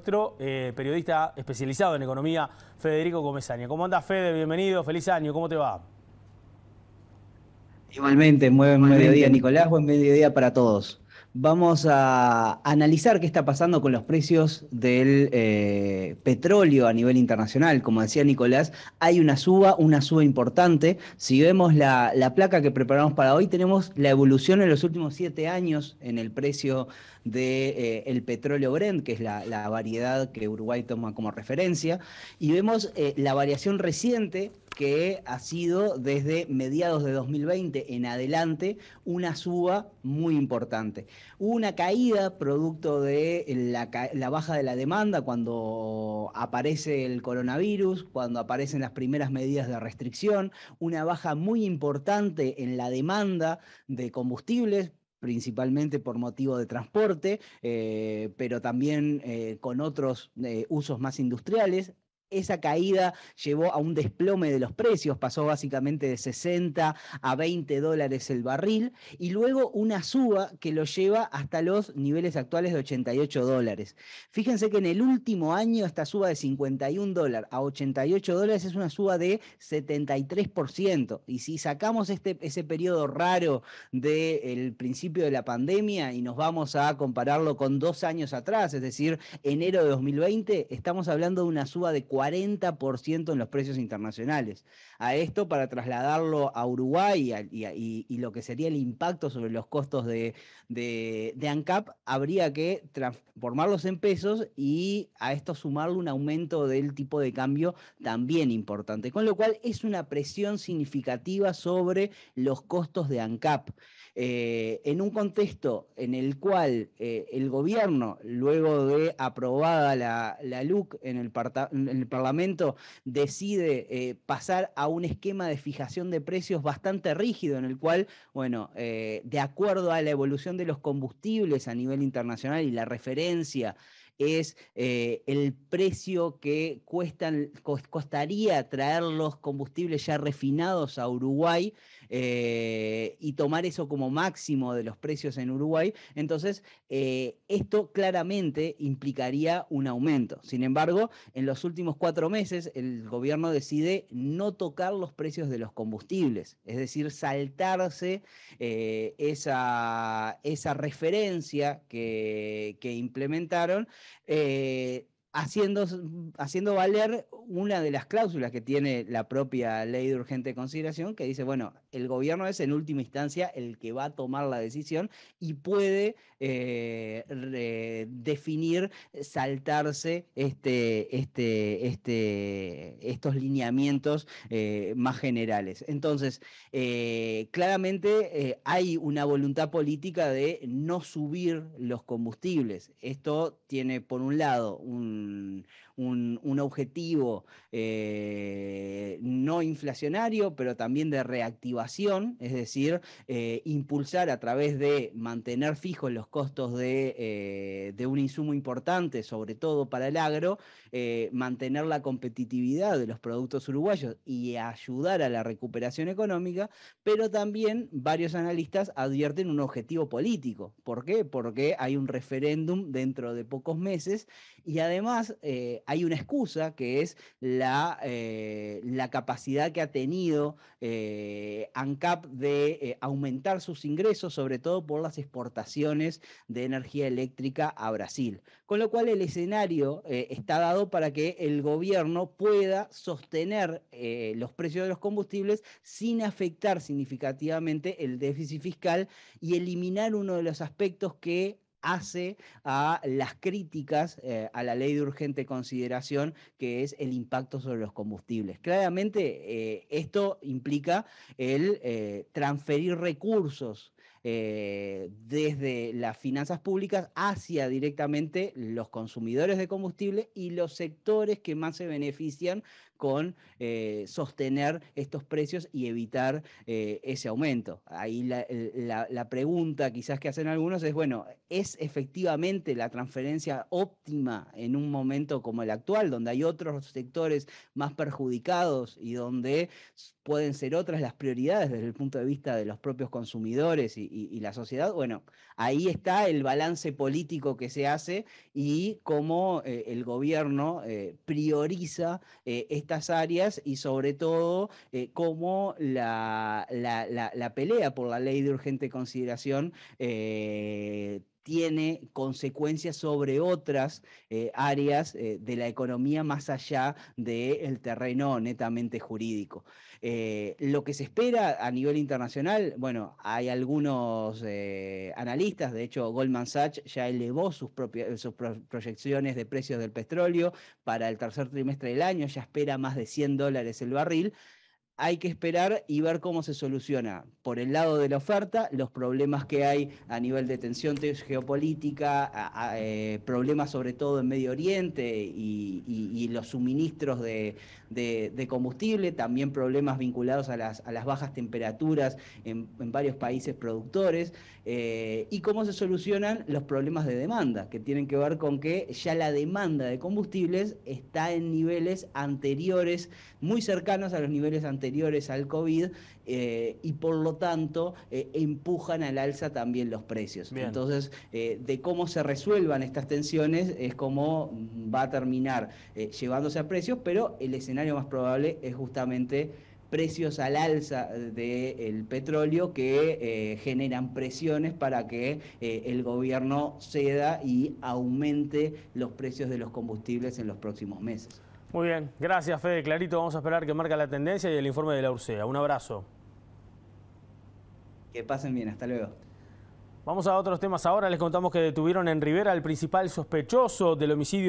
nuestro eh, periodista especializado en economía, Federico Comesaña. ¿Cómo anda Fede? Bienvenido, feliz año, ¿cómo te va? Igualmente, buen mediodía Nicolás, buen mediodía para todos. Vamos a analizar qué está pasando con los precios del eh, petróleo a nivel internacional. Como decía Nicolás, hay una suba, una suba importante. Si vemos la, placa que preparamos para hoy, tenemos la evolución en los últimos siete años en el precio del de, eh, petróleo Brent, que es la, variedad que Uruguay toma como referencia, y vemos eh, la variación reciente que ha sido desde mediados de 2020 en adelante una suba muy importante. Hubo una caída producto de la, baja de la demanda cuando aparece el coronavirus, cuando aparecen las primeras medidas de restricción, una baja muy importante en la demanda de combustibles, principalmente por motivo de transporte, eh, pero también eh, con otros eh, usos más industriales esa caída llevó a un desplome de los precios, pasó básicamente de 60 a 20 dólares el barril, y luego una suba que lo lleva hasta los niveles actuales de 88 dólares. Fíjense que en el último año esta suba de 51 dólares a 88 dólares es una suba de 73%, y si sacamos este, ese periodo raro del principio de la pandemia y nos vamos a compararlo con dos años atrás, es decir, enero de 2020, estamos hablando de una suba de 40% en los precios internacionales. A esto para trasladarlo a Uruguay y, lo que sería el impacto sobre los costos de, de, ANCAP, habría que transformarlos en pesos y a esto sumarle un aumento del tipo de cambio también importante. Con lo cual es una presión significativa sobre los costos de ANCAP. Eh, en un contexto en el cual eh, el gobierno, luego de aprobada la, LUC en el, Parlamento, decide eh, pasar a un esquema de fijación de precios bastante rígido, en el cual, bueno, de acuerdo a la evolución de los combustibles a nivel internacional y la referencia es el precio que costaría traer los combustibles ya refinados a Uruguay eh, y tomar eso como máximo de los precios en Uruguay, entonces eh, esto claramente implicaría un aumento. Sin embargo, en los últimos cuatro meses el gobierno decide no tocar los precios de los combustibles, es decir, saltarse eh, esa, esa, referencia que, que implementaron eh, haciendo, haciendo valer una de las cláusulas que tiene la propia ley de urgente consideración, que dice, bueno, el gobierno es en última instancia el que va a tomar la decisión y puede eh, definir, saltarse este, este, este, estos lineamientos eh, más generales. Entonces, eh, claramente hay una voluntad política de no subir los combustibles. Esto tiene, por un lado, un un, objetivo eh, no inflacionario, pero también de reactivación, es decir, eh, impulsar a través de mantener fijos los costos de, eh, de, un insumo importante, sobre todo para el agro, mantener la competitividad de los productos uruguayos y ayudar a la recuperación económica, pero también varios analistas advierten un objetivo político. ¿Por qué? Porque hay un referéndum dentro de pocos meses y además hay una excusa que es la, eh, capacidad que ha tenido eh, ANCAP de eh, aumentar sus ingresos, sobre todo por las exportaciones de energía eléctrica a Brasil. Con lo cual el escenario está dado para que el gobierno pueda sostener los precios de los combustibles sin afectar significativamente el déficit fiscal y eliminar uno de los aspectos que hace a las críticas eh, a la ley de urgente consideración, que es el impacto sobre los combustibles. Claramente, eh, esto implica el eh, transferir recursos desde las finanzas públicas hacia directamente los consumidores de combustible y los sectores que más se benefician con eh, sostener estos precios y evitar eh, ese aumento. Ahí la, pregunta quizás que hacen algunos es, bueno, ¿es efectivamente la transferencia óptima en un momento como el actual, donde hay otros sectores más perjudicados y donde pueden ser otras las prioridades desde el punto de vista de los propios consumidores y, la sociedad, bueno, ahí está el balance político que se hace y cómo eh, el gobierno prioriza estas áreas y sobre todo cómo la, la, pelea por la ley de urgente consideración tiene consecuencias sobre otras eh, áreas eh, de la economía más allá del terreno netamente jurídico. Eh, lo que se espera a nivel internacional, bueno, hay algunos analistas, de hecho Goldman Sachs ya elevó sus, proyecciones de precios del petróleo para el tercer trimestre del año, ya espera más de 100 dólares el barril hay que esperar y ver cómo se soluciona. Por el lado de la oferta los problemas que hay a nivel de tensión geopolítica, eh, problemas sobre todo en Medio Oriente y, los suministros de, combustible, también problemas vinculados a las, bajas temperaturas en, varios países productores eh, y cómo se solucionan los problemas de demanda, que tienen que ver con que ya la demanda de combustibles está en niveles anteriores, muy cercanos a los niveles anteriores al COVID eh, y por lo tanto eh, empujan al alza también los precios. Entonces, eh, de cómo se resuelvan estas tensiones es cómo va a terminar llevándose a precios, pero el escenario más probable es justamente precios al alza del petróleo que generan presiones para que el gobierno ceda y aumente los precios de los combustibles en los próximos meses. Muy bien, gracias Fede, clarito, vamos a esperar que marca la tendencia y el informe de la URSEA. Un abrazo. Que pasen bien, hasta luego. Vamos a otros temas ahora, les contamos que detuvieron en Rivera al principal sospechoso del homicidio